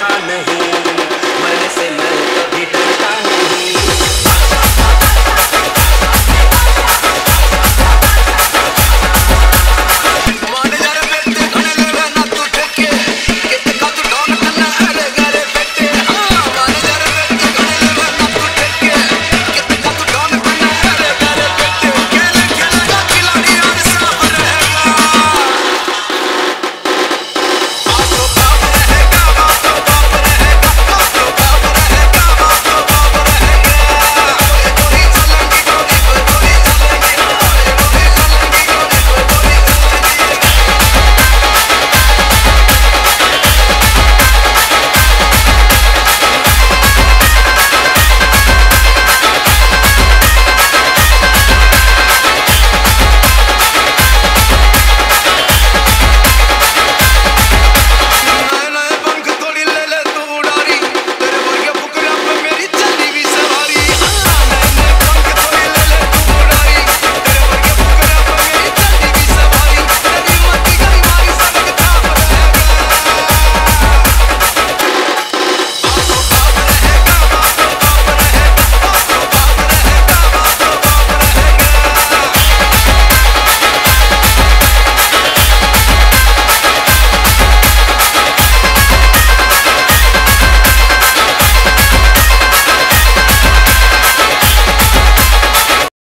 कहा नहीं